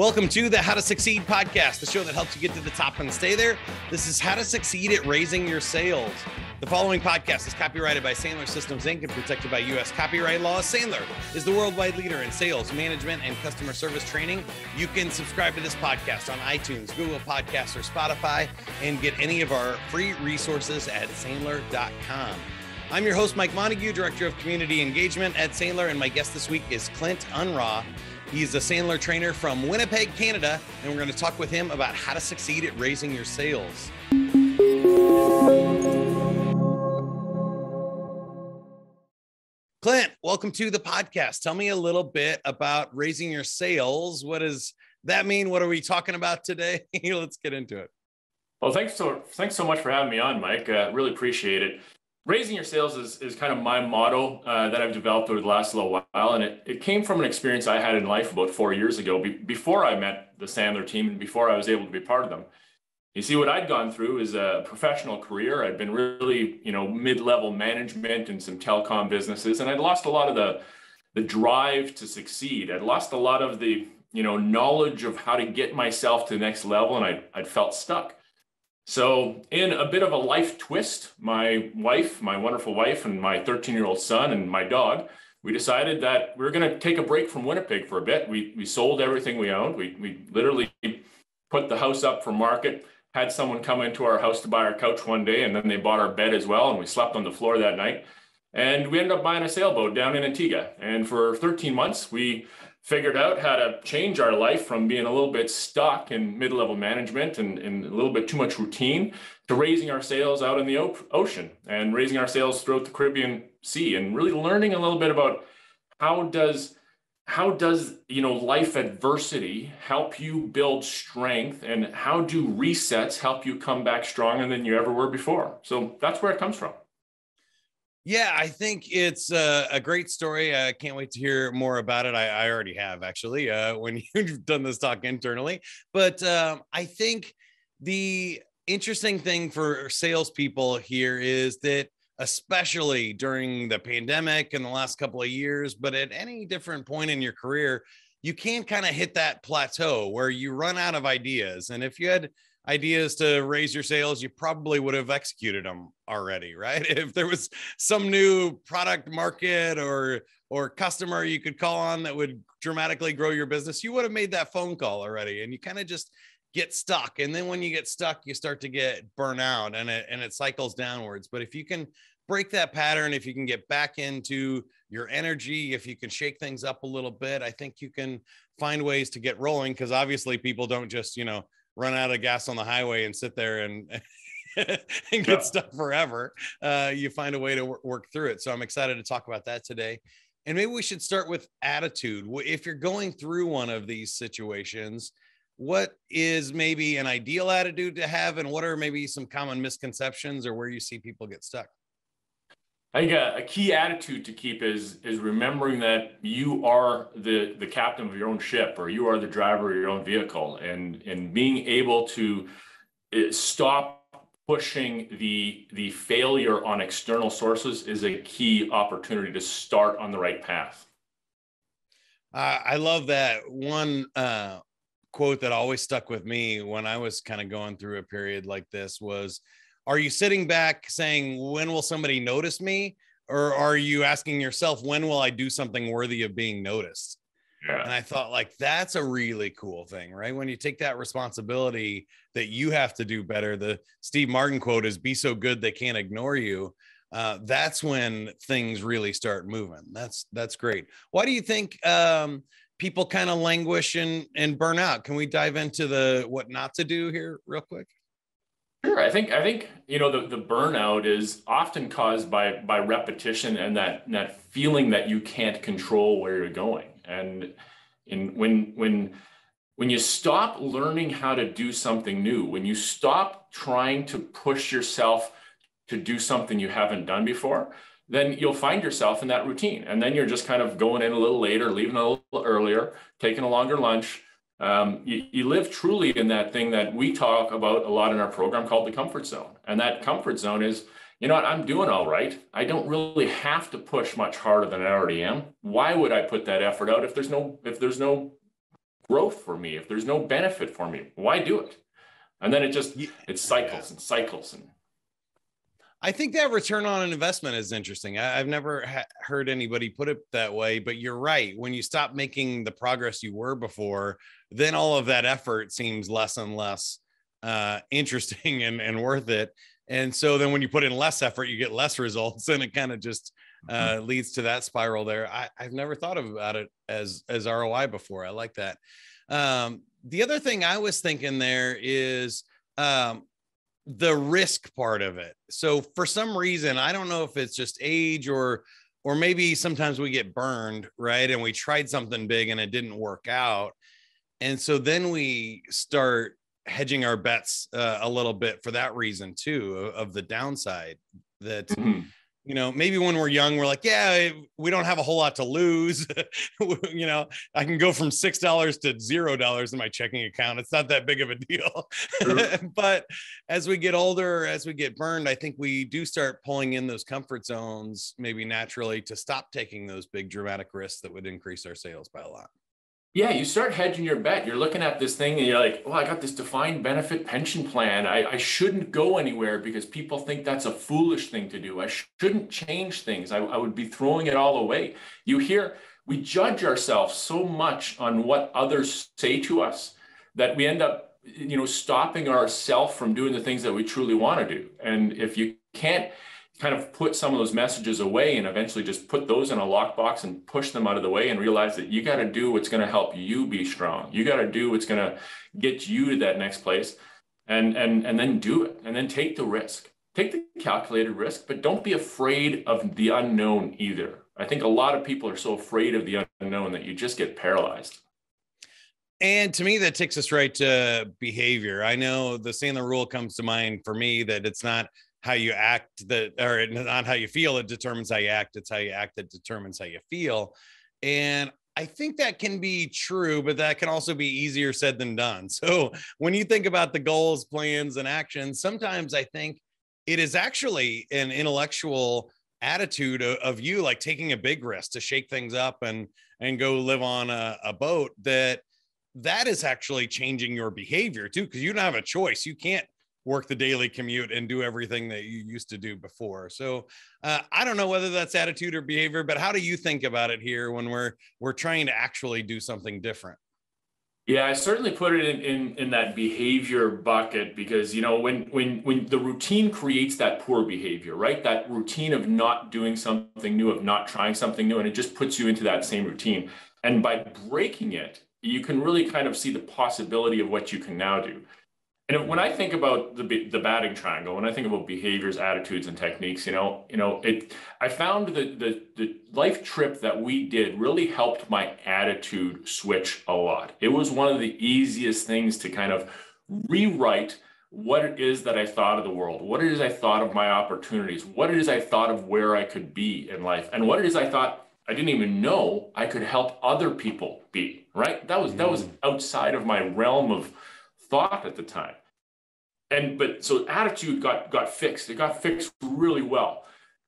Welcome to the How to Succeed podcast, the show that helps you get to the top and stay there. This is how to succeed at raising your sales. The following podcast is copyrighted by Sandler Systems Inc. and protected by U.S. copyright law. Sandler is the worldwide leader in sales, management, and customer service training. You can subscribe to this podcast on iTunes, Google Podcasts, or Spotify, and get any of our free resources at Sandler.com. I'm your host, Mike Montague, Director of Community Engagement at Sandler, and my guest this week is Clint Unrau. He's a Sandler trainer from Winnipeg, Canada, and we're going to talk with him about how to succeed at raising your sales. Clint, welcome to the podcast. Tell me a little bit about raising your sales. What does that mean? What are we talking about today? Let's get into it. Well, thanks so thanks so much for having me on, Mike. Uh, really appreciate it raising your sales is, is kind of my motto uh, that I've developed over the last little while. And it, it came from an experience I had in life about four years ago, be, before I met the Sandler team and before I was able to be part of them. You see, what I'd gone through is a professional career. I'd been really, you know, mid-level management in some telecom businesses, and I'd lost a lot of the, the drive to succeed. I'd lost a lot of the, you know, knowledge of how to get myself to the next level, and I, I'd felt stuck. So, in a bit of a life twist, my wife, my wonderful wife, and my 13 year old son, and my dog, we decided that we are going to take a break from Winnipeg for a bit. We, we sold everything we owned. We, we literally put the house up for market, had someone come into our house to buy our couch one day, and then they bought our bed as well. And we slept on the floor that night. And we ended up buying a sailboat down in Antigua. And for 13 months, we figured out how to change our life from being a little bit stuck in mid-level management and, and a little bit too much routine to raising our sales out in the ocean and raising our sales throughout the Caribbean Sea and really learning a little bit about how does how does you know life adversity help you build strength and how do resets help you come back stronger than you ever were before? So that's where it comes from yeah, I think it's a, a great story. I can't wait to hear more about it. I, I already have actually uh, when you've done this talk internally. But um, I think the interesting thing for salespeople here is that, especially during the pandemic and the last couple of years, but at any different point in your career, you can kind of hit that plateau where you run out of ideas. And if you had ideas to raise your sales, you probably would have executed them already, right? If there was some new product market or or customer you could call on that would dramatically grow your business, you would have made that phone call already. And you kind of just get stuck. And then when you get stuck, you start to get burnout and it and it cycles downwards. But if you can break that pattern, if you can get back into your energy, if you can shake things up a little bit, I think you can find ways to get rolling because obviously people don't just, you know, run out of gas on the highway and sit there and and get yeah. stuck forever. Uh, you find a way to work through it. So I'm excited to talk about that today. And maybe we should start with attitude. If you're going through one of these situations, what is maybe an ideal attitude to have, and what are maybe some common misconceptions or where you see people get stuck? I think a, a, key attitude to keep is is remembering that you are the the captain of your own ship, or you are the driver of your own vehicle, and and being able to eh, stop pushing the the failure on external sources is a key opportunity to start on the right path. Uh, I love that one uh, quote that always stuck with me when I was kind of going through a period like this was are you sitting back saying when will somebody notice me? Or are you asking yourself when will i do something worthy of being noticed? Yeah. and i thought like that's a really cool thing right? When you take that responsibility that you have to do better the steve martin quote is be so good they can't ignore you uh, that's when things really start moving. That's that's great. Why do you think um, people kind of languish and and burn out? Can we dive into the what not to do here real quick Sure. I think I think you know the, the burnout is often caused by by repetition and that that feeling that you can't control where you're going. And in when when when you stop learning how to do something new, when you stop trying to push yourself to do something you haven't done before, then you'll find yourself in that routine. And then you're just kind of going in a little later, leaving a little earlier, taking a longer lunch, um, you, you live truly in that thing that we talk about a lot in our program called the comfort zone. And that comfort zone is, you know what, I'm doing all right. I don't really have to push much harder than I already am. Why would I put that effort out if there's no if there's no growth for me, if there's no benefit for me, why do it? And then it just it cycles and cycles and I think that return on an investment is interesting. I, have never ha- heard anybody put it that way, but you're right. When you stop making the progress you were before, then all of that effort seems less and less uh, interesting and, and worth it. And so then when you put in less effort, you get less results, and it kind of just mm-hmm. uh, leads to that spiral there. I, have never thought about it as as ROI before. I like that. Um, the other thing I was thinking there is um, the risk part of it. So for some reason, I don't know if it's just age or or maybe sometimes we get burned, right? And we tried something big and it didn't work out. And so then we start hedging our bets uh, a little bit for that reason too of the downside that mm-hmm you know, maybe when we're young, we're like, yeah, we don't have a whole lot to lose. you know, I can go from six dollars to zero dollars in my checking account. It's not that big of a deal. but as we get older, as we get burned, I think we do start pulling in those comfort zones, maybe naturally, to stop taking those big dramatic risks that would increase our sales by a lot. Yeah, you start hedging your bet. You're looking at this thing and you're like, well, I got this defined benefit pension plan. I, I shouldn't go anywhere because people think that's a foolish thing to do. I shouldn't change things. I, I would be throwing it all away. You hear, we judge ourselves so much on what others say to us that we end up, you know, stopping ourselves from doing the things that we truly want to do. And if you can't, kind of put some of those messages away and eventually just put those in a lockbox and push them out of the way and realize that you got to do what's going to help you be strong. You got to do what's going to get you to that next place and and and then do it and then take the risk. Take the calculated risk, but don't be afraid of the unknown either. I think a lot of people are so afraid of the unknown that you just get paralyzed. And to me, that takes us right to behavior. I know the Sandler rule comes to mind for me that it's not how you act that or not how you feel it determines how you act it's how you act that determines how you feel. And i think that can be true but that can also be easier said than done. So when you think about the goals plans and actions sometimes i think it is actually an intellectual attitude of, you like taking a big risk to shake things up and and go live on a, a boat that that is actually changing your behavior too because you don't have a choice. You can't work the daily commute and do everything that you used to do before. So uh, I don't know whether that's attitude or behavior, but how do you think about it here when we're we're trying to actually do something different? Yeah, I certainly put it in, in in that behavior bucket because you know when when when the routine creates that poor behavior, right? That routine of not doing something new, of not trying something new, and it just puts you into that same routine. And by breaking it, you can really kind of see the possibility of what you can now do. And when I think about the the batting triangle, when I think about behaviors, attitudes, and techniques, you know, you know, it. I found the the the life trip that we did really helped my attitude switch a lot. It was one of the easiest things to kind of rewrite what it is that I thought of the world, what it is I thought of my opportunities, what it is I thought of where I could be in life, and what it is I thought I didn't even know I could help other people be. Right? That was that was mm. outside of my realm of thought at the time and but so attitude got got fixed. It got fixed really well.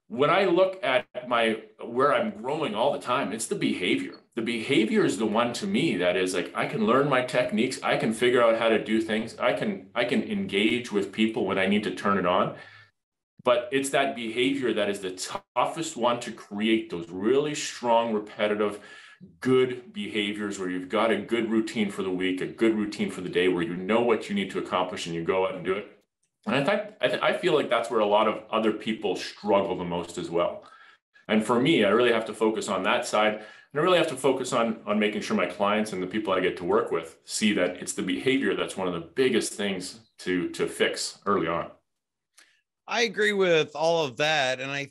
When I look at my where I'm growing all the time, it's the behavior. The behavior is the one to me that is like I can learn my techniques. I can figure out how to do things. I can I can engage with people when I need to turn it on. But it's that behavior that is the toughest one to create those really strong, repetitive good behaviors where you've got a good routine for the week, a good routine for the day, where you know what you need to accomplish and you go out and do it. And I think I, th- I feel like that's where a lot of other people struggle the most as well. And for me, I really have to focus on that side, and I really have to focus on on making sure my clients and the people I get to work with see that it's the behavior that's one of the biggest things to to fix early on. I agree with all of that, and I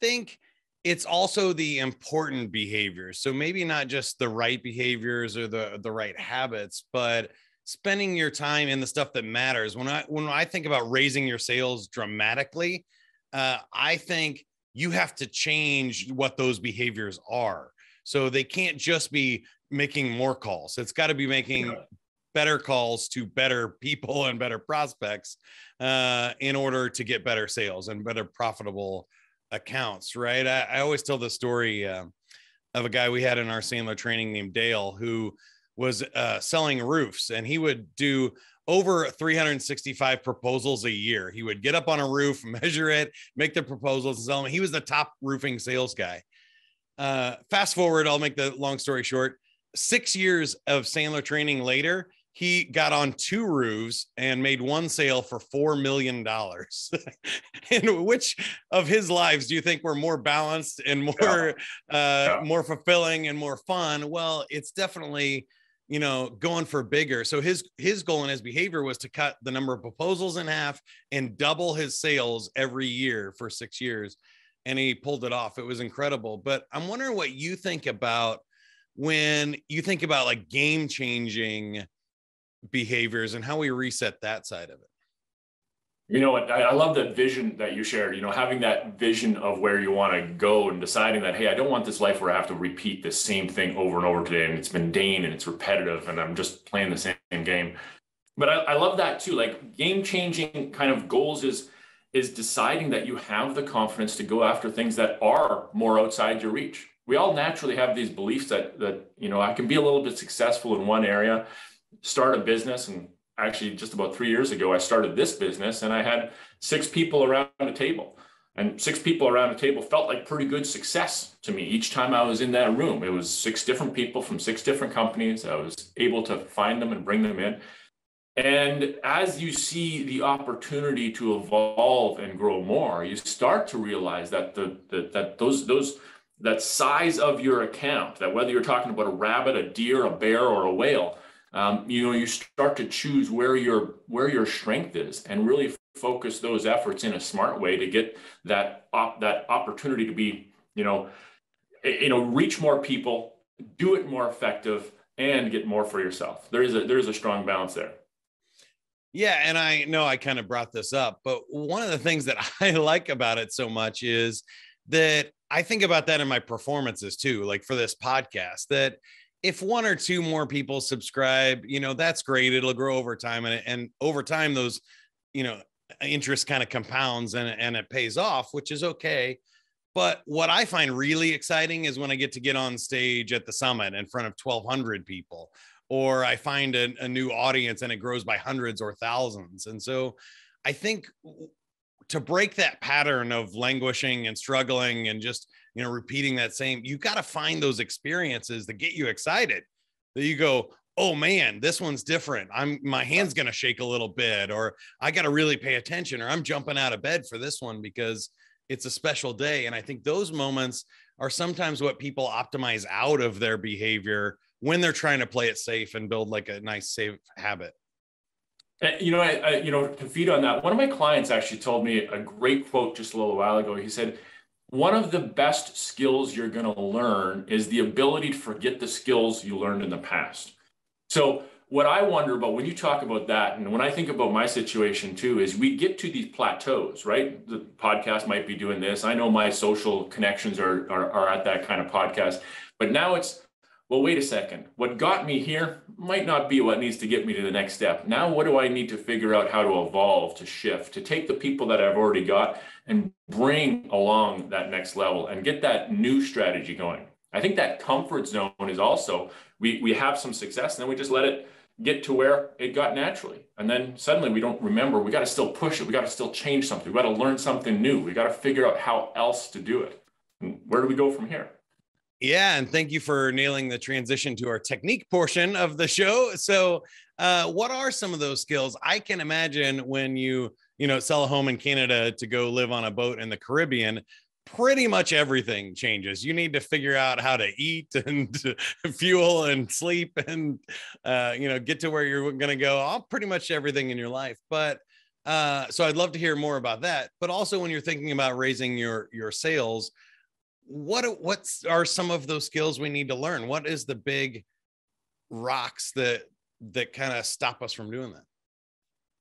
think it's also the important behaviors. So maybe not just the right behaviors or the the right habits, but spending your time in the stuff that matters. When I when I think about raising your sales dramatically, uh, I think you have to change what those behaviors are. So they can't just be making more calls. It's got to be making better calls to better people and better prospects uh, in order to get better sales and better profitable accounts, right? I, I always tell the story uh, of a guy we had in our Sandler training named Dale who was uh, selling roofs, and he would do over 365 proposals a year. He would get up on a roof, measure it, make the proposals, and sell them. He was the top roofing sales guy. Uh, fast forward, I'll make the long story short. Six years of Sandler training later, he got on two roofs and made one sale for four million dollars. and which of his lives do you think were more balanced and more yeah. Uh, yeah. more fulfilling and more fun? Well, it's definitely you know going for bigger. So his his goal and his behavior was to cut the number of proposals in half and double his sales every year for six years, and he pulled it off. It was incredible. But I'm wondering what you think about when you think about like game changing behaviors and how we reset that side of it. You know what? I, love that vision that you shared you know having that vision of where you want to go and deciding that hey i don't want this life where i have to repeat the same thing over and over today and it's mundane and it's repetitive and i'm just playing the same game. But I, I love that too like game changing kind of goals is is deciding that you have the confidence to go after things that are more outside your reach. We all naturally have these beliefs that that you know i can be a little bit successful in one area start a business and actually just about three years ago i started this business and i had six people around the table. And six people around the table felt like pretty good success to me. Each time i was in that room it was six different people from six different companies. I was able to find them and bring them in. And as you see the opportunity to evolve and grow more you start to realize that the, the that those those that size of your account that whether you're talking about a rabbit a deer a bear or a whale um, you know you start to choose where your where your strength is and really focus those efforts in a smart way to get that op- that opportunity to be you know you know reach more people do it more effective and get more for yourself. There is a there is a strong balance there. Yeah and i know i kind of brought this up but one of the things that i like about it so much is that i think about that in my performances too like for this podcast that if one or two more people subscribe, you know, that's great. It'll grow over time. And, and over time, those, you know, interest kind of compounds and, and it pays off, which is okay. But what I find really exciting is when I get to get on stage at the summit in front of 1,200 people, or I find a, a new audience and it grows by hundreds or thousands. And so I think to break that pattern of languishing and struggling and just you know, repeating that same, you got to find those experiences that get you excited that you go, oh man, this one's different. I'm my hand's going to shake a little bit, or I got to really pay attention, or I'm jumping out of bed for this one because it's a special day. And I think those moments are sometimes what people optimize out of their behavior when they're trying to play it safe and build like a nice safe habit. Eh, you know, I, I, you know, to feed on that, one of my clients actually told me a great quote just a little while ago. He said, one of the best skills you're going to learn is the ability to forget the skills you learned in the past. So, what I wonder about when you talk about that, and when I think about my situation too, is we get to these plateaus, right? The podcast might be doing this. I know my social connections are, are, are at that kind of podcast, but now it's, well, wait a second. What got me here might not be what needs to get me to the next step. Now, what do I need to figure out how to evolve, to shift, to take the people that I've already got and bring along that next level and get that new strategy going. I think that comfort zone is also we we have some success and then we just let it get to where it got naturally. And then suddenly we don't remember, we got to still push it. We got to still change something. We got to learn something new. We got to figure out how else to do it. Where do we go from here? Yeah, and thank you for nailing the transition to our technique portion of the show. So, uh, what are some of those skills? I can imagine when you you know, sell a home in Canada to go live on a boat in the Caribbean, pretty much everything changes. You need to figure out how to eat and fuel and sleep and uh, you know get to where you're going to go. All pretty much everything in your life. But uh, so I'd love to hear more about that. But also when you're thinking about raising your your sales, what what are some of those skills we need to learn? What is the big rocks that that kind of stop us from doing that?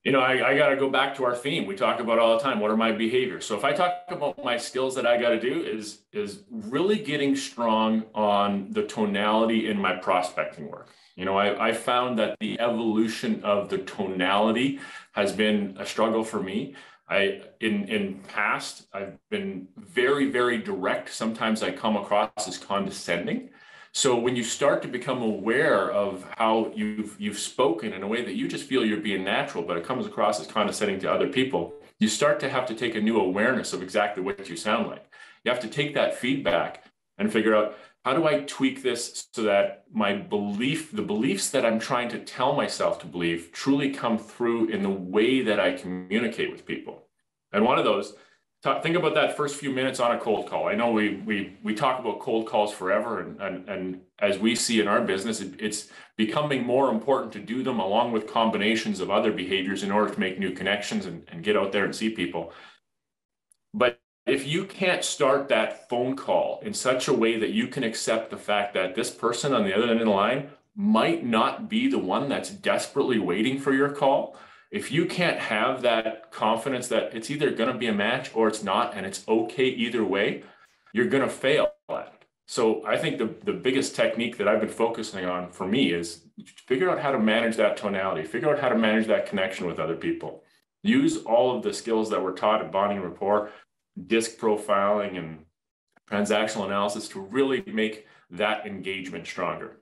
you know, I, I got to go back to our theme. We talk about all the time. What are my behaviors? So if I talk about my skills that I got to do is is really getting strong on the tonality in my prospecting work. You know, I, I found that the evolution of the tonality has been a struggle for me. I in in past I've been very very direct. Sometimes I come across as condescending. So when you start to become aware of how you've you've spoken in a way that you just feel you're being natural, but it comes across as condescending to other people, you start to have to take a new awareness of exactly what you sound like. You have to take that feedback and figure out how do I tweak this so that my belief, the beliefs that I'm trying to tell myself to believe, truly come through in the way that I communicate with people. And one of those think about that first few minutes on a cold call. I know we we we talk about cold calls forever, and and, and as we see in our business, it, it's becoming more important to do them along with combinations of other behaviors in order to make new connections and, and get out there and see people. But if you can't start that phone call in such a way that you can accept the fact that this person on the other end of the line might not be the one that's desperately waiting for your call, if you can't have that confidence that it's either going to be a match or it's not, and it's okay either way, you're going to fail at it. So I think the, the biggest technique that I've been focusing on for me is figure out how to manage that tonality, figure out how to manage that connection with other people. Use all of the skills that we're taught at bonding rapport, disc profiling and transactional analysis to really make that engagement stronger.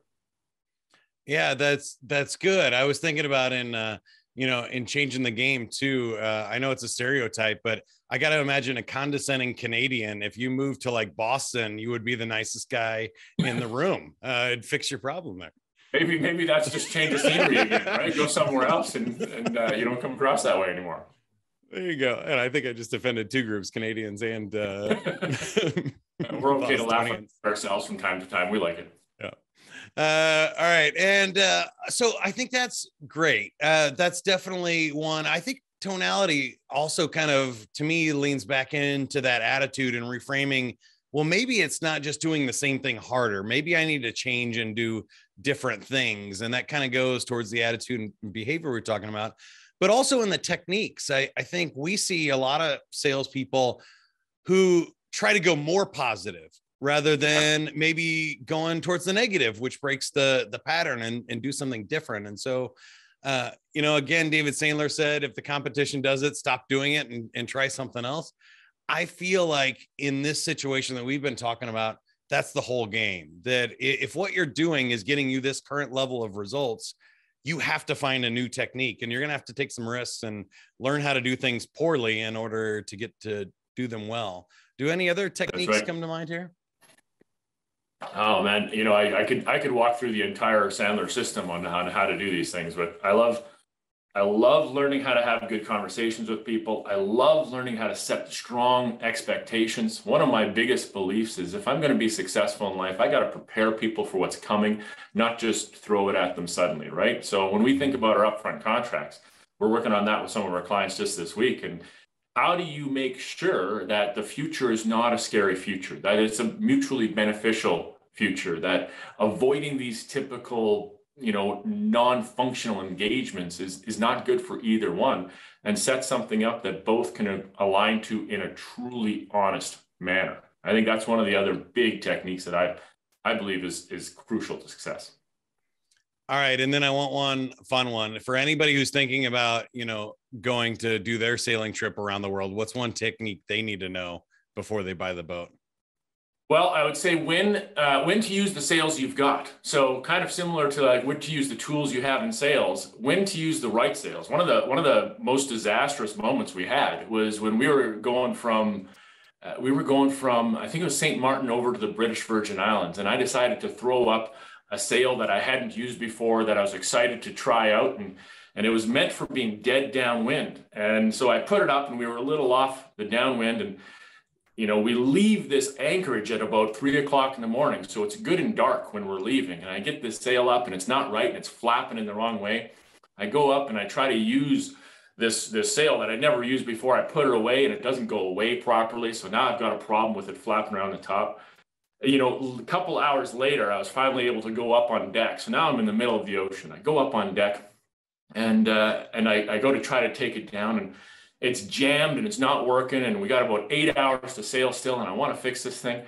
Yeah, that's that's good. I was thinking about in uh, you know, in changing the game too. Uh, I know it's a stereotype, but I got to imagine a condescending Canadian. If you moved to like Boston, you would be the nicest guy in the room. Uh, it'd fix your problem there. Maybe, maybe that's just change the scenery again, right? Go somewhere else, and and uh, you don't come across that way anymore. There you go. And I think I just offended two groups, Canadians and uh, we're okay to laugh at ourselves from time to time. We like it. Uh, all right. And uh, so I think that's great. Uh, that's definitely one. I think tonality also kind of, to me, leans back into that attitude and reframing. Well, maybe it's not just doing the same thing harder. Maybe I need to change and do different things. And that kind of goes towards the attitude and behavior we're talking about, but also in the techniques. I, I think we see a lot of salespeople who try to go more positive rather than maybe going towards the negative, which breaks the the pattern and, and do something different. And so, uh, you know, again, David Sandler said, if the competition does it, stop doing it and, and try something else. I feel like in this situation that we've been talking about, that's the whole game. That if what you're doing is getting you this current level of results, you have to find a new technique and you're going to have to take some risks and learn how to do things poorly in order to get to do them well. Do any other techniques right. come to mind here? Oh man, you know, I, I could I could walk through the entire Sandler system on, on how to do these things, but I love I love learning how to have good conversations with people. I love learning how to set strong expectations. One of my biggest beliefs is if I'm going to be successful in life, I got to prepare people for what's coming, not just throw it at them suddenly, right? So when we think about our upfront contracts, we're working on that with some of our clients just this week. And how do you make sure that the future is not a scary future, that it's a mutually beneficial future, that avoiding these typical, you know, non-functional engagements is, is not good for either one and set something up that both can align to in a truly honest manner. I think that's one of the other big techniques that I, I believe is, is crucial to success. All right, and then I want one fun one for anybody who's thinking about, you know, going to do their sailing trip around the world. What's one technique they need to know before they buy the boat? Well, I would say when uh, when to use the sails you've got. So kind of similar to like when to use the tools you have in sales, when to use the right sails. One of the one of the most disastrous moments we had was when we were going from uh, we were going from I think it was St. Martin over to the British Virgin Islands, and I decided to throw up a sail that I hadn't used before that I was excited to try out. And, and it was meant for being dead downwind. And so I put it up and we were a little off the downwind. And, you know, we leave this anchorage at about three o'clock in the morning. So it's good and dark when we're leaving. And I get this sail up and it's not right and it's flapping in the wrong way. I go up and I try to use this this sail that I'd never used before. I put it away and it doesn't go away properly. So now I've got a problem with it flapping around the top you know, a couple hours later, I was finally able to go up on deck. So now I'm in the middle of the ocean. I go up on deck, and uh, and I, I go to try to take it down, and it's jammed and it's not working. And we got about eight hours to sail still, and I want to fix this thing.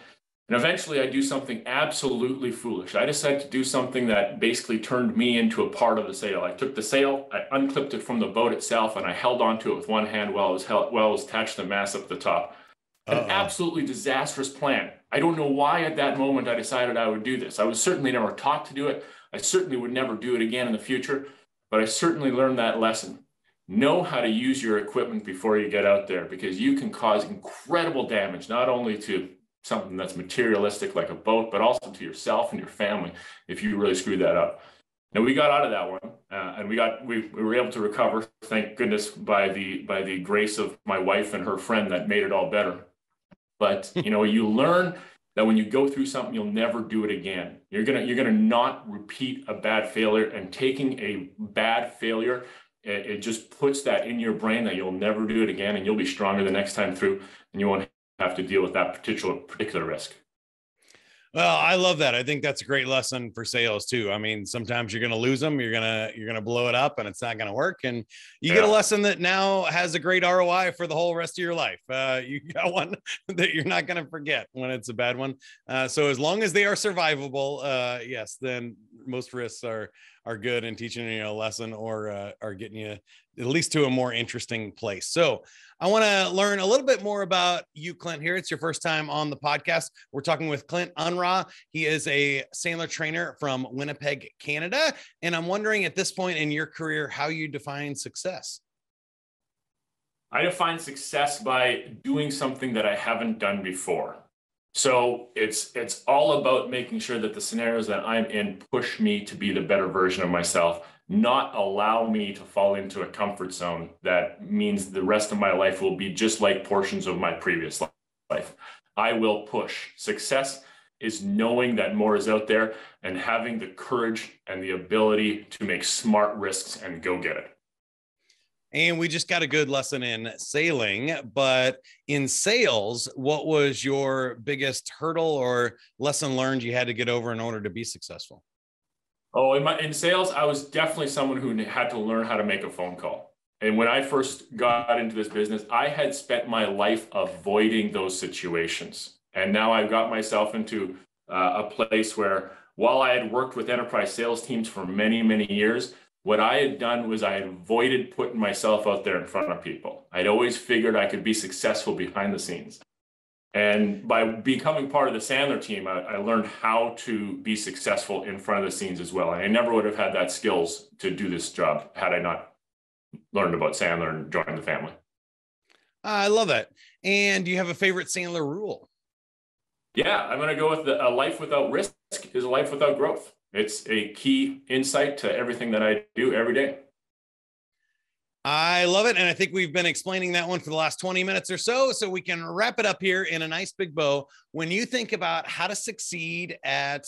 And eventually, I do something absolutely foolish. I decided to do something that basically turned me into a part of the sail. I took the sail, I unclipped it from the boat itself, and I held onto it with one hand while it was held, while it was attached to the mast up the top. An Uh-oh. absolutely disastrous plan I don't know why at that moment I decided I would do this. I was certainly never taught to do it. I certainly would never do it again in the future, but I certainly learned that lesson. Know how to use your equipment before you get out there because you can cause incredible damage, not only to something that's materialistic like a boat, but also to yourself and your family if you really screw that up. Now we got out of that one, uh, and we got we, we were able to recover. Thank goodness by the by the grace of my wife and her friend that made it all better. But you know, you learn that when you go through something, you'll never do it again. You're gonna you're gonna not repeat a bad failure, and taking a bad failure, it, it just puts that in your brain that you'll never do it again, and you'll be stronger the next time through, and you won't have to deal with that particular particular risk. Well, I love that. I think that's a great lesson for sales too. I mean, sometimes you're going to lose them, you're going to you're going to blow it up and it's not going to work and you yeah. get a lesson that now has a great ROI for the whole rest of your life. Uh, you got one that you're not going to forget when it's a bad one. Uh, so as long as they are survivable, uh, yes, then most risks are are good in teaching you a lesson or uh, are getting you at least to a more interesting place. So I want to learn a little bit more about you, Clint. Here, it's your first time on the podcast. We're talking with Clint Unrau. He is a Sandler trainer from Winnipeg, Canada, and I'm wondering at this point in your career how you define success. I define success by doing something that I haven't done before. So it's it's all about making sure that the scenarios that I'm in push me to be the better version of myself not allow me to fall into a comfort zone that means the rest of my life will be just like portions of my previous life. I will push. Success is knowing that more is out there and having the courage and the ability to make smart risks and go get it. And we just got a good lesson in sailing, but in sales, what was your biggest hurdle or lesson learned you had to get over in order to be successful? Oh, in my in sales, I was definitely someone who had to learn how to make a phone call. And when I first got into this business, I had spent my life avoiding those situations. And now I've got myself into uh, a place where while I had worked with enterprise sales teams for many, many years, what I had done was I avoided putting myself out there in front of people. I'd always figured I could be successful behind the scenes. And by becoming part of the Sandler team, I, I, learned how to be successful in front of the scenes as well. And I never would have had that skills to do this job had I not learned about Sandler and joined the family. I love that. And do you have a favorite Sandler rule? Yeah, I'm going to go with the, a life without risk is a life without growth. It's a key insight to everything that I do every day. I love it. And I think we've been explaining that one for the last 20 minutes or so. So we can wrap it up here in a nice big bow. When you think about how to succeed at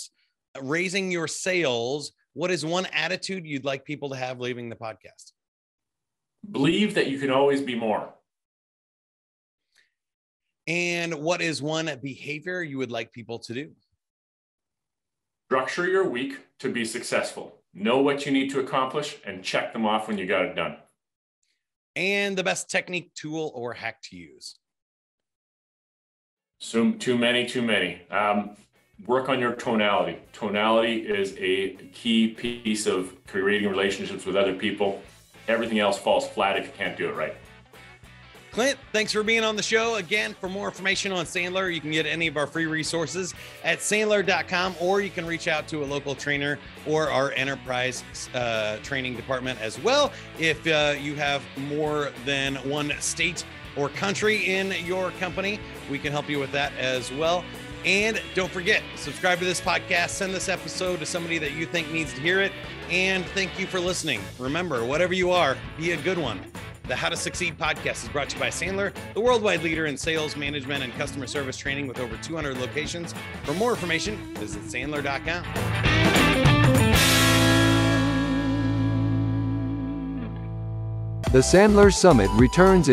raising your sales, what is one attitude you'd like people to have leaving the podcast? Believe that you can always be more. And what is one behavior you would like people to do? Structure your week to be successful. Know what you need to accomplish and check them off when you got it done and the best technique, tool, or hack to use? So too many, too many. Um, work on your tonality. Tonality is a key piece of creating relationships with other people. Everything else falls flat if you can't do it right. Clint, thanks for being on the show. Again, for more information on Sandler, you can get any of our free resources at sandler.com or you can reach out to a local trainer or our enterprise uh, training department as well. If uh, you have more than one state or country in your company, we can help you with that as well. And don't forget, subscribe to this podcast, send this episode to somebody that you think needs to hear it. And thank you for listening. Remember, whatever you are, be a good one. The How to Succeed podcast is brought to you by Sandler, the worldwide leader in sales, management, and customer service training with over 200 locations. For more information, visit sandler.com. The Sandler Summit returns